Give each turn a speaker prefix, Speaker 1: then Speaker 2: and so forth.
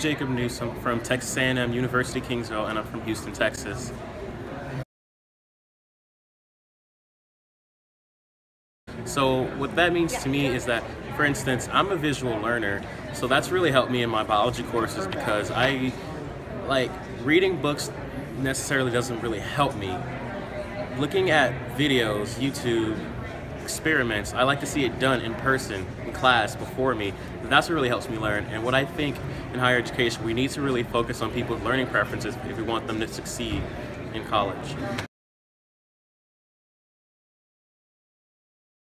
Speaker 1: Jacob Newsom from Texas A&M University Kingsville, and I'm from Houston, Texas. So what that means to me is that, for instance, I'm a visual learner, so that's really helped me in my biology courses because I, like, reading books necessarily doesn't really help me. Looking at videos, YouTube, experiments, I like to see it done in person, in class, before me. That's what really helps me learn. And what I think in higher education, we need to really focus on people's learning preferences if we want them to succeed in college.